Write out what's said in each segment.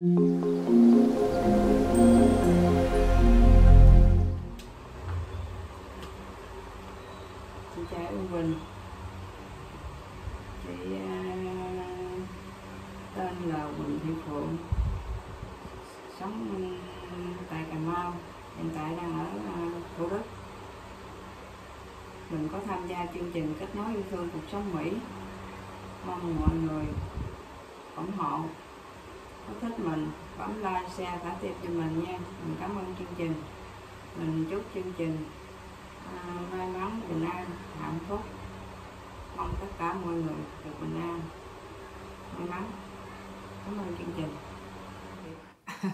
chị chào Uyên Bình chị tên là Quỳnh Thị Phượng. Sống tại Cà Mau. Hiện tại đang ở à, Thủ Đức. Mình có tham gia chương trình kết nối yêu thương cuộc sống Mỹ. Mong mọi người ủng hộ thích mình bấm like share thả tiếp cho mình nha. Mình cảm ơn chương trình. Mình chúc chương trình à, may mắn bình an hạnh phúc. Mong tất cả mọi người được bình an may mắn. Cảm ơn chương trình.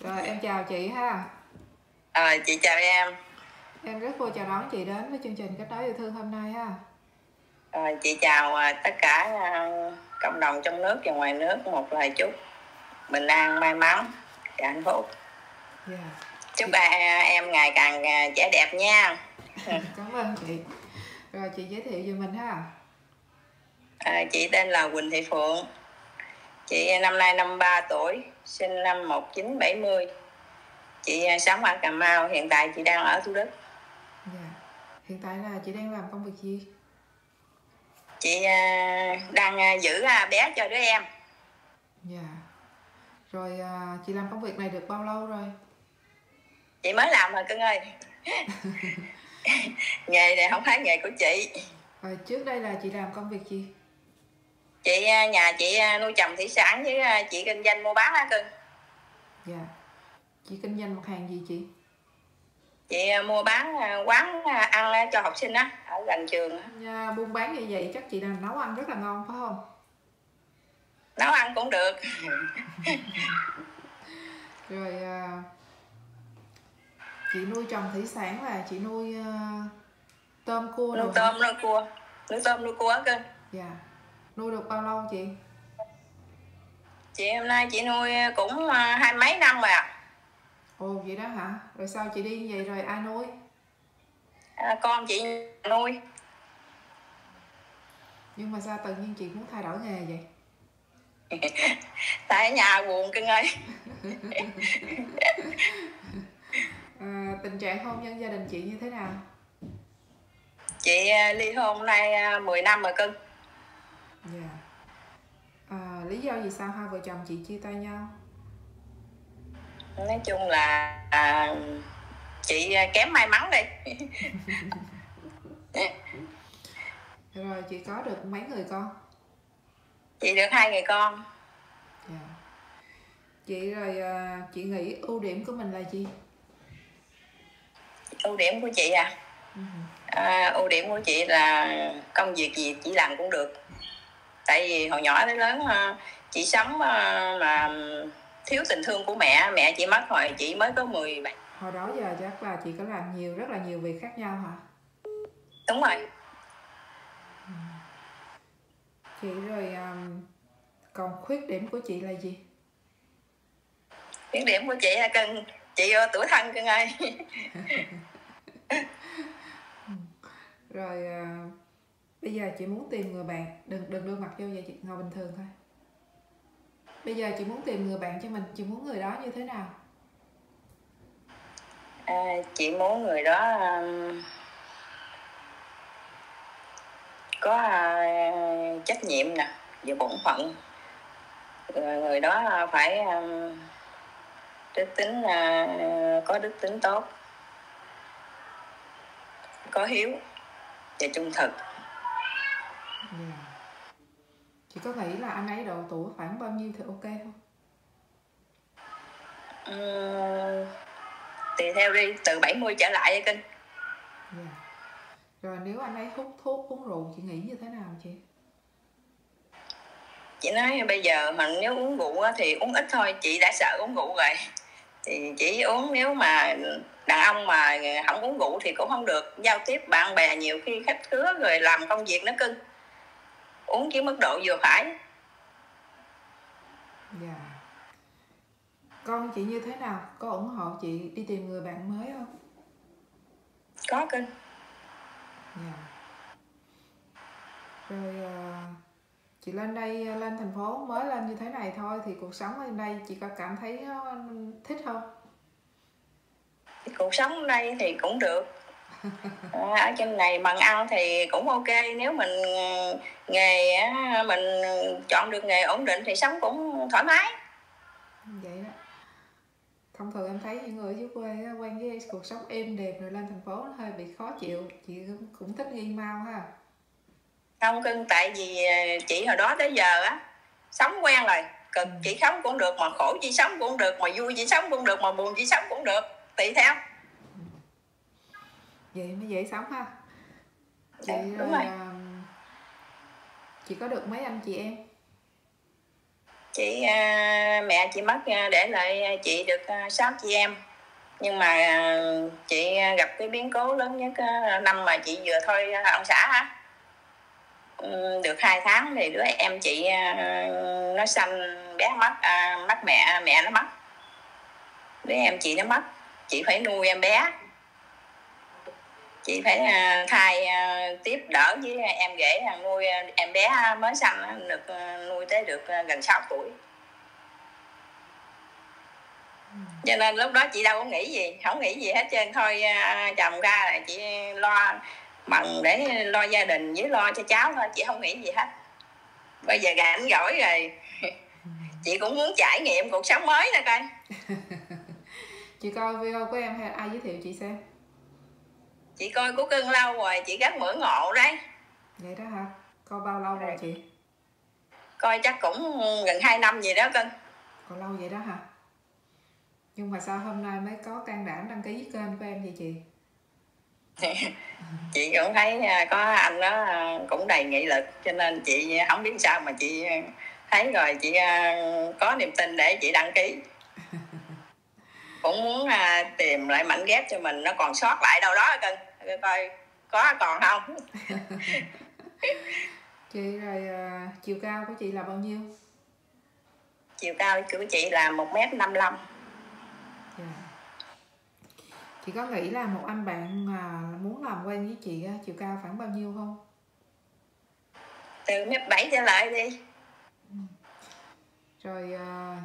Rồi em chào chị ha. À, chị chào em. Em rất vui chào đón chị đến với chương trình Kết nối yêu thương hôm nay ha. à, chị chào à, tất cả à, cộng đồng trong nước và ngoài nước một lời chúc bình an may mắn và hạnh phúc Dạ. chúc à, em ngày càng à, trẻ đẹp nha Cảm ơn chị. Rồi chị giới thiệu về mình ha. à, chị tên là Quỳnh Thị Phượng chị năm nay 53 tuổi sinh năm 1970 chị à, sống ở Cà Mau hiện tại chị đang ở Thủ Đức Dạ. Hiện tại là chị đang làm công việc gì? Chị à, đang à, giữ à, bé cho đứa em Dạ. Rồi à, chị làm công việc này được bao lâu rồi? chị mới làm rồi cưng ơi nghề này không phải nghề của chị Rồi trước đây là chị làm công việc gì? chị nhà chị nuôi trồng thủy sản với chị kinh doanh mua bán á cưng Dạ. Chị kinh doanh mặt hàng gì chị? Chị à, mua bán à, quán à, ăn cho học sinh á ở gần trường á. Nhà buôn bán như vậy chắc chị làm nấu ăn rất là ngon phải không? nấu ăn cũng được Rồi à, chị nuôi trồng thủy sản là chị nuôi à, tôm cua nuôi tôm nuôi cua nuôi tôm nuôi cua cưng Dạ. Nuôi được bao lâu chị? chị hôm nay chị nuôi cũng hai mấy năm rồi à. Ồ vậy đó hả? Rồi sao chị đi như vậy rồi ai nuôi? à con chị nuôi Nhưng mà sao tự nhiên chị muốn thay đổi nghề vậy? tại ở nhà buồn cưng ơi À, tình trạng hôn nhân gia đình chị như thế nào? chị à, ly hôn nay à, 10 năm rồi cưng Dạ. À, lý do vì sao hai vợ chồng chị chia tay nhau? Nói chung là à, chị à, kém may mắn đi Rồi chị có được mấy người con? chị được hai người con Dạ. Chị rồi à, chị nghĩ ưu điểm của mình là gì? ưu điểm của chị à Ừ. À, ưu điểm của chị là công việc gì chị làm cũng được tại vì hồi nhỏ đến lớn à, chị sống mà thiếu tình thương của mẹ mẹ chị mất hồi chị mới có 17 Hồi đó giờ chắc là chị có làm nhiều rất là nhiều việc khác nhau hả? đúng rồi Chị rồi à, còn khuyết điểm của chị là gì? khuyết điểm của chị là cưng chị vô tuổi thân cưng ơi Rồi à, bây giờ chị muốn tìm người bạn đừng đừng đưa mặt vô vậy chị ngồi bình thường thôi. Bây giờ chị muốn tìm người bạn cho mình, chị muốn người đó như thế nào? à, chị muốn người đó um, có à, trách nhiệm nè và bổn phận Rồi người đó phải um, đức tính à, có đức tính tốt có hiếu và trung thực Dạ. Chị có nghĩ là anh ấy độ tuổi khoảng bao nhiêu thì ok không? Ừm, tùy theo đi từ 70 trở lại á kinh Dạ. Rồi nếu anh ấy hút thuốc, uống rượu chị nghĩ như thế nào chị? chị nói bây giờ mà nếu uống rượu thì uống ít thôi chị đã sợ uống rượu rồi thì chỉ uống nếu mà đàn ông mà không uống rượu thì cũng không được giao tiếp bạn bè nhiều khi khách khứa rồi làm công việc nó cưng uống chỉ mức độ vừa phải Dạ. Con chị như thế nào? Có ủng hộ chị đi tìm người bạn mới không? có cưng Dạ. Rồi à, chị lên đây à, lên thành phố mới lên như thế này thôi thì cuộc sống ở đây chị có cảm thấy nó thích không cuộc sống ở đây thì cũng được ở trên này bằng ăn thì cũng ok nếu mình nghề mình chọn được nghề ổn định thì sống cũng thoải mái. Vậy đó. Thông thường em thấy những người ở dưới quê quen với cuộc sống êm đẹp rồi lên thành phố nó hơi bị khó chịu chị cũng, cũng thích nghi mau ha. Không cưng tại vì ờ, chị hồi đó tới giờ á sống quen rồi cực ừ. chị sống cũng được mà khổ chị sống cũng được mà vui chị sống cũng được mà buồn chị sống cũng được tùy theo vậy mới dễ sống ha. Chị dạ, đúng rồi. Uh, chị có được mấy anh chị em? Chị uh, mẹ chị mất uh, để lại chị được 6 chị em. Nhưng mà chị gặp cái biến cố lớn nhất năm mà chị vừa thôi ông xã ha um, được hai tháng thì đứa em chị nó sanh bé mất mất mẹ mẹ nó mất. Đứa em chị nó mất chị phải nuôi em bé chị phải uh, thai uh, tiếp đỡ với em ghẻ nuôi em bé mới sanh được nuôi tới được gần 6 tuổi. Cho nên lúc đó chị đâu có nghĩ gì không nghĩ gì hết trơn. Thôi chồng ra là chị lo bằng để lo gia đình với lo cho cháu thôi chị không nghĩ gì hết. Bây giờ rảnh giỏi rồi chị cũng muốn trải nghiệm cuộc sống mới nè coi. Chị coi video của em hay ai giới thiệu chị xem chị coi của cưng lâu rồi chị rất mửa ngộ đấy. Vậy đó hả? Coi bao lâu rồi chị? Coi chắc cũng gần 2 năm gì đó cưng. Còn lâu vậy đó hả? Nhưng mà sao hôm nay mới có can đảm đăng ký kênh của em vậy chị? Chị cũng thấy à, có anh đó à, cũng đầy nghị lực cho nên chị không biết sao mà chị thấy rồi chị à, có niềm tin để chị đăng ký. Cũng muốn tìm lại mảnh ghép cho mình nó còn sót lại đâu đó cưng coi có còn không? Chị rồi uh, chiều cao của chị là bao nhiêu? Chiều cao của chị là một m năm mươi chị có nghĩ là một anh bạn mà muốn làm quen với chị chiều cao khoảng bao nhiêu không? Từ mét bảy trở lại đi. Ừ. rồi uh,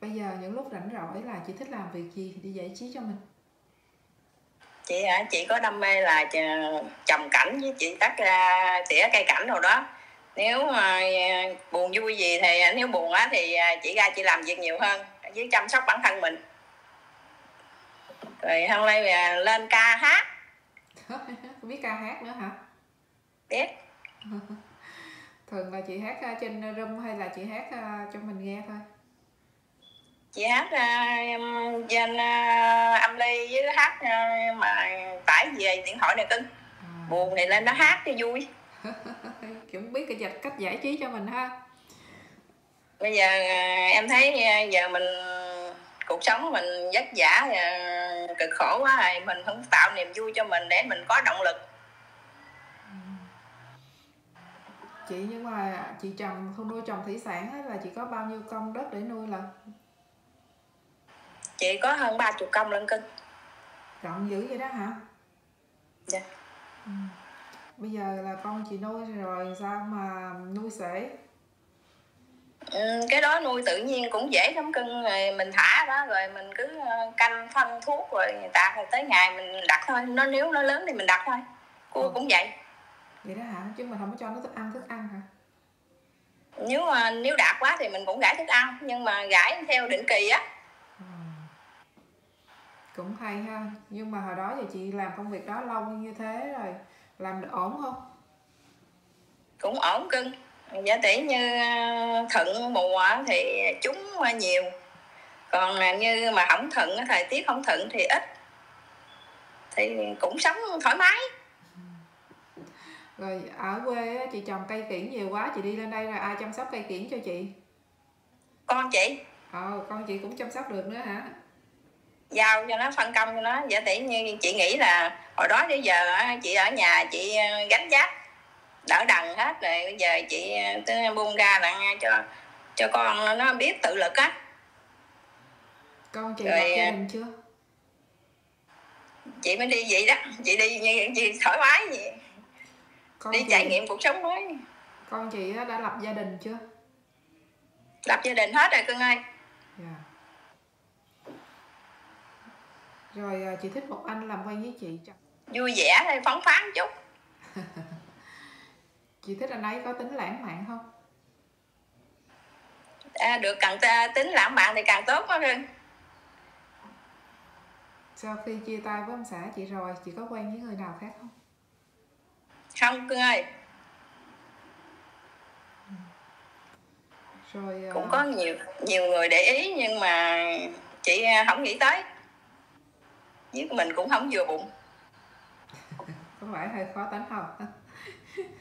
bây giờ những lúc rảnh rỗi là chị thích làm việc gì đi giải trí cho mình chị hả? Chị có đam mê là trồng cảnh với chị cắt ra tỉa cây cảnh rồi đó. Nếu mà à, buồn vui gì thì nếu buồn á thì à, chị ra chị làm việc nhiều hơn với chăm sóc bản thân mình. Rồi hôm nay lên ca hát. Biết ca hát nữa hả? Biết. Thường là chị hát trên room hay là chị hát cho mình nghe thôi? Chị hát uh, trên uh, âm ly với hát uh, mà tải về điện thoại này cưng. À. buồn thì lên nó hát cho vui. Cũng biết cái cách giải trí cho mình ha. Bây giờ uh, em thấy uh, giờ mình cuộc sống mình vất vả cực khổ quá rồi mình không tạo niềm vui cho mình để mình có động lực. Chị nhưng mà chị trồng không nuôi trồng thủy sản ấy, là chị có bao nhiêu công đất để nuôi là chị có hơn ba chục công lận cưng rộng dữ vậy đó hả? Dạ. Ừ. bây giờ là con chị nuôi rồi sao mà nuôi sể? Ừ, cái đó nuôi tự nhiên cũng dễ lắm cưng rồi mình thả đó rồi mình cứ ờ, canh phân thuốc rồi người ta rồi tới ngày mình đặt thôi. Nó nếu nó lớn thì mình đặt thôi. Cua ừ. cũng vậy. Vậy đó hả? Chứ mình không có cho nó thức ăn thức ăn hả? Nếu mà nếu đạt quá thì mình cũng gãi thức ăn nhưng mà gãi theo định kỳ á cũng hay ha. Nhưng mà hồi đó giờ chị làm công việc đó lâu như thế rồi làm được ổn không? Cũng ổn cưng. Giả tỷ như ờ, thận mùa thì chúng nhiều. Còn như mà không thận thời tiết không thận thì ít. Thì cũng sống thoải mái. Rồi ở quê chị trồng cây kiển nhiều quá chị đi lên đây là ai chăm sóc cây kiển cho chị? Con chị. Ờ con chị cũng chăm sóc được nữa hả giao cho nó phân công cho nó. Giả tỷ như chị nghĩ là hồi đó tới giờ chị ở nhà chị ờ, gánh vác đỡ đần hết rồi. Bây giờ chị ờ, buông ra là cho cho con nó biết tự lực á. Con chị rồi, đình chưa? chị mới đi vậy đó. Chị đi như chị thoải mái vậy. Con đi chị, trải nghiệm cuộc sống mới. Con chị đã lập gia đình chưa? Lập gia đình hết rồi cưng ơi dạ rồi à, chị thích một anh làm quen với chị vui vẻ thôi phóng khoáng chút. Chị thích anh ấy có tính lãng mạn không? À, được càng ta- tính lãng mạn thì càng tốt quá cưng sau khi chia tay với ông xã chị rồi chị có quen với người nào khác không? Không cưng ơi. Rồi à, cũng có nhiều nhiều người để ý nhưng mà chị à, không nghĩ tới với mình cũng không vừa bụng. Có phải hơi khó tánh không?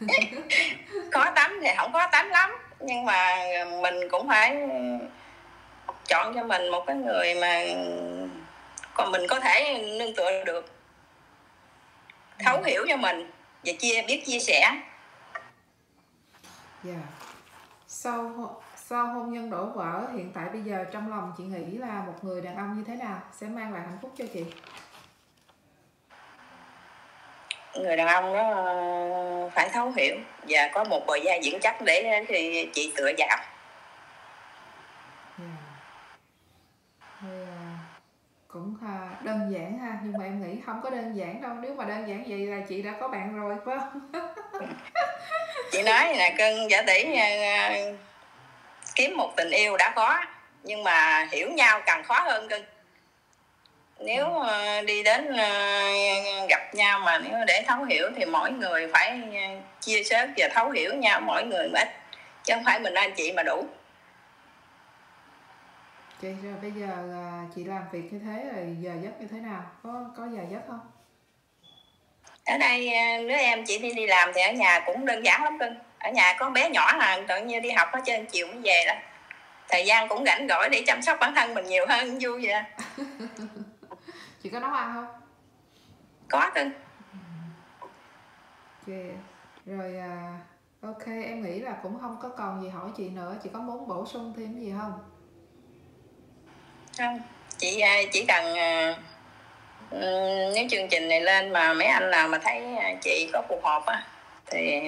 Có tắm thì không có tắm lắm nhưng mà mình cũng phải chọn cho mình một cái người mà còn mình có thể nương tựa được thấu hiểu cho mình và chia biết chia sẻ. Dạ. Sau sau hôn nhân đổ vỡ hiện tại bây giờ trong lòng chị nghĩ là một người đàn ông như thế nào sẽ mang lại hạnh phúc cho chị? Người đàn ông đó ờ, phải thấu hiểu và có một bờ vai vững chắc để thì chị tựa vào. Dạ. À, cũng đơn giản ha nhưng mà em nghĩ không có đơn giản đâu nếu mà đơn giản vậy là chị đã có bạn rồi phải không? Chị nói là cân giả tỷ ờ, kiếm một tình yêu đã khó nhưng mà hiểu nhau càng khó hơn cưng nếu ờ, đi đến ờ, gặp nhau mà nếu để thấu hiểu thì mỗi người phải ờ, chia sớt và thấu hiểu nhau mỗi người một ít chứ không phải mình anh chị mà đủ. Chị rồi bây giờ chị làm việc như thế rồi giờ giấc như thế nào? Có có giờ giấc không? Ở đây đứa em chị đi đi làm thì ở nhà cũng đơn giản lắm cưng ở nhà có bé nhỏ là tự nhiên đi học hết trơn chiều mới về đó. Thời gian cũng rảnh rỗi để chăm sóc bản thân mình nhiều hơn vui vậy chị có nấu ăn không? Có cưng chị rồi à, ok em nghĩ là cũng không có còn gì hỏi chị nữa. Chị có muốn bổ sung thêm gì không? Không. Chị à, chỉ cần à, ừm, nếu chương trình này lên mà mấy anh nào mà thấy chị có phù hợp á thì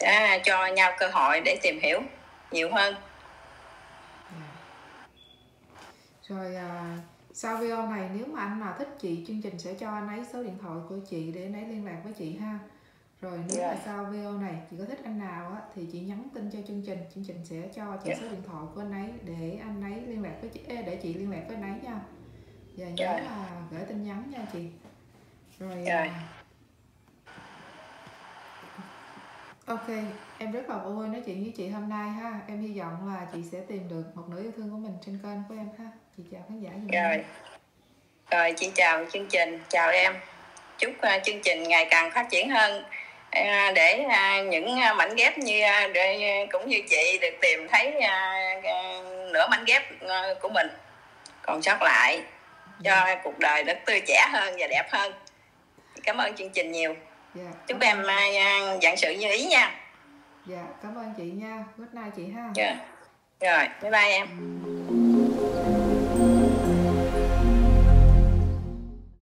sẽ cho nhau cơ hội để tìm hiểu nhiều hơn Dạ. Rồi à, sau video này nếu mà anh nào thích chị chương trình sẽ cho anh ấy số điện thoại của chị để anh ấy liên lạc với chị ha. Rồi nếu mà Rồi. sau video này chị có thích anh nào á thì chị nhắn tin cho chương trình, chương trình sẽ cho chị Dạ. số điện thoại của anh ấy để anh ấy liên lạc với chị ê, để chị liên lạc với anh ấy nha. Và nhớ Rồi. là gửi tin nhắn nha chị. Rồi. Rồi. À, Ok, em rất là vui nói chuyện với chị hôm nay ha. Em hy vọng là chị sẽ tìm được một nửa yêu thương của mình trên kênh của em ha. Chị chào khán giả rồi. Rồi chị chào chương trình. Chào em. Chúc uh, chương trình ngày càng phát triển hơn. Uh, để uh, những uh, mảnh ghép như uh, để, cũng như chị được tìm thấy uh, uh, nửa mảnh ghép uh, của mình. Còn sót lại cho cuộc đời được tươi trẻ hơn và đẹp hơn. Cảm ơn chương trình nhiều. Dạ. chúc em ơn- à, à, vạn sự như ý nha Dạ, cảm ơn chị nha. Good night chị ha. Dạ. rồi bye bye em